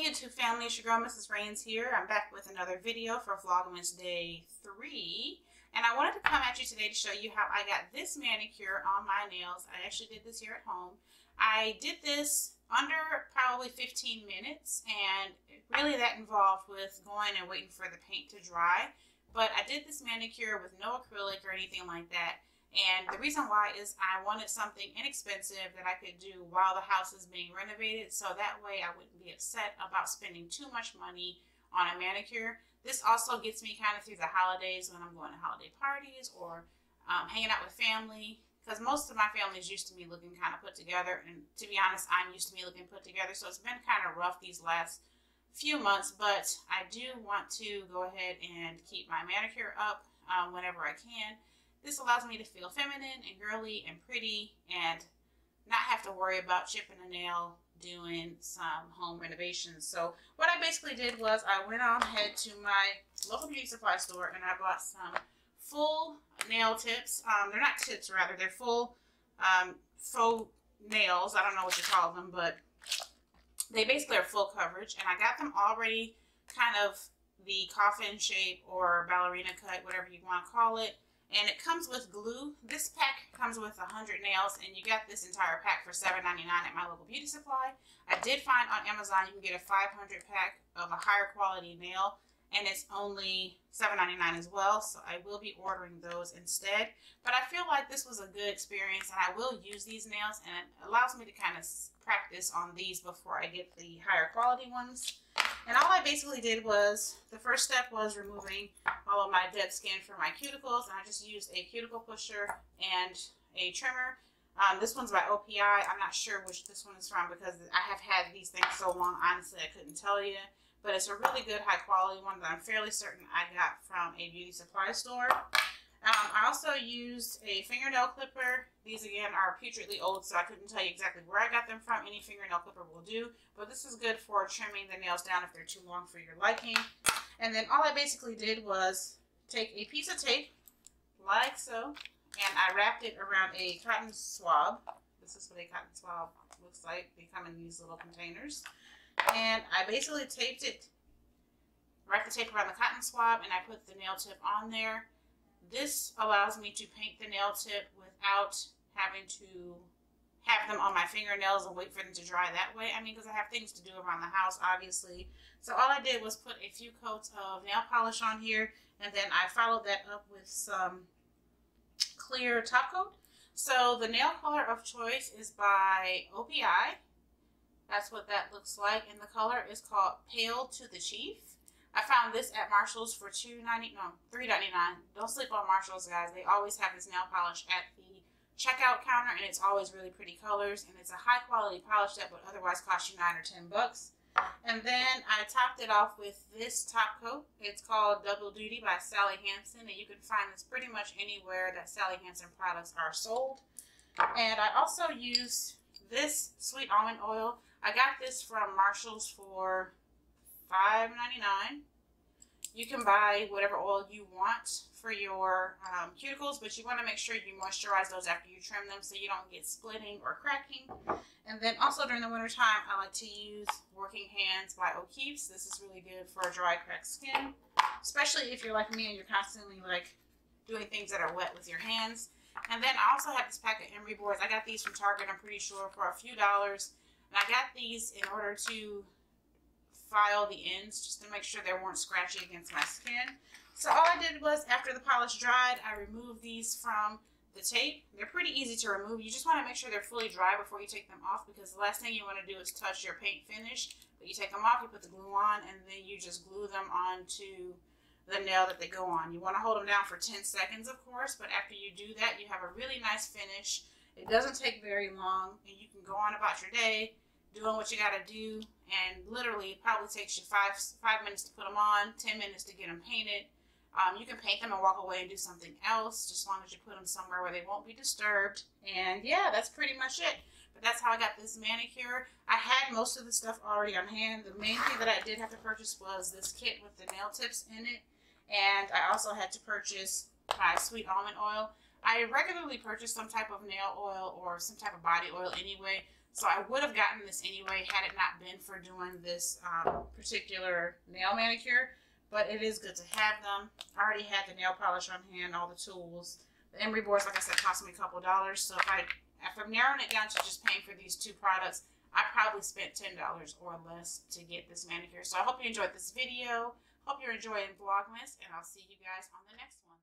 YouTube family, it's your girl Mrs. Raines here. I'm back with another video for Vlogmas Day 3. And I wanted to come at you today to show you how I got this manicure on my nails. I actually did this here at home. I did this under probably 15 minutes and really that involved with going and waiting for the paint to dry. But I did this manicure with no acrylic or anything like that. And the reason why is I wanted something inexpensive that I could do while the house is being renovated. So that way I wouldn't be upset about spending too much money on a manicure. This also gets me kind of through the holidays when I'm going to holiday parties or um, hanging out with family. Because most of my family is used to me looking kind of put together. And to be honest, I'm used to me looking put together. So it's been kind of rough these last few months. But I do want to go ahead and keep my manicure up um, whenever I can. This allows me to feel feminine and girly and pretty and not have to worry about chipping a nail doing some home renovations. So what I basically did was I went on ahead to my local beauty supply store and I bought some full nail tips. Um, they're not tips, rather. They're full um, faux nails. I don't know what you call them, but they basically are full coverage. And I got them already kind of the coffin shape or ballerina cut, whatever you want to call it and it comes with glue. This pack comes with 100 nails, and you get this entire pack for $7.99 at my local beauty supply. I did find on Amazon you can get a 500 pack of a higher quality nail, and it's only $7.99 as well, so I will be ordering those instead. But I feel like this was a good experience, and I will use these nails, and it allows me to kind of practice on these before I get the higher quality ones. And all I basically did was, the first step was removing all of my dead skin from my cuticles. And I just used a cuticle pusher and a trimmer. Um, this one's by OPI. I'm not sure which this one is from because I have had these things so long, honestly, I couldn't tell you. But it's a really good high quality one that I'm fairly certain I got from a beauty supply store. Um, I also used a fingernail clipper. These again are putridly old, so I couldn't tell you exactly where I got them from. Any fingernail clipper will do, but this is good for trimming the nails down if they're too long for your liking. And then all I basically did was take a piece of tape, like so, and I wrapped it around a cotton swab. This is what a cotton swab looks like. They come in these little containers. And I basically taped it, wrapped the tape around the cotton swab, and I put the nail tip on there this allows me to paint the nail tip without having to have them on my fingernails and wait for them to dry that way. I mean, because I have things to do around the house, obviously. So all I did was put a few coats of nail polish on here, and then I followed that up with some clear top coat. So the nail color of choice is by OPI. That's what that looks like, and the color is called Pale to the Chief. I found this at Marshall's for two ninety no three ninety nine. Don't sleep on Marshalls, guys. They always have this nail polish at the checkout counter, and it's always really pretty colors. And it's a high quality polish that would otherwise cost you nine or ten bucks. And then I topped it off with this top coat. It's called Double Duty by Sally Hansen, and you can find this pretty much anywhere that Sally Hansen products are sold. And I also used this sweet almond oil. I got this from Marshall's for $5.99. You can buy whatever oil you want for your um, cuticles, but you want to make sure you moisturize those after you trim them so you don't get splitting or cracking. And then also during the winter time, I like to use Working Hands by O'Keeffe's. This is really good for dry, cracked skin, especially if you're like me and you're constantly like doing things that are wet with your hands. And then I also have this pack of emery boards. I got these from Target, I'm pretty sure, for a few dollars. And I got these in order to file the ends just to make sure they weren't scratchy against my skin. So all I did was after the polish dried, I removed these from the tape. They're pretty easy to remove. You just want to make sure they're fully dry before you take them off because the last thing you want to do is touch your paint finish. But you take them off, you put the glue on, and then you just glue them onto the nail that they go on. You want to hold them down for 10 seconds, of course, but after you do that, you have a really nice finish. It doesn't take very long, and you can go on about your day doing what you got to do and literally it probably takes you five five minutes to put them on, ten minutes to get them painted. Um, you can paint them and walk away and do something else, just as long as you put them somewhere where they won't be disturbed. And yeah, that's pretty much it. But that's how I got this manicure. I had most of the stuff already on hand. The main thing that I did have to purchase was this kit with the nail tips in it. And I also had to purchase my sweet almond oil. I regularly purchase some type of nail oil or some type of body oil anyway. So I would have gotten this anyway had it not been for doing this um, particular nail manicure. But it is good to have them. I already had the nail polish on hand, all the tools. The emery boards, like I said, cost me a couple dollars. So if I if I'm narrowing it down to just paying for these two products, I probably spent ten dollars or less to get this manicure. So I hope you enjoyed this video. Hope you're enjoying Vlogmas, and I'll see you guys on the next one.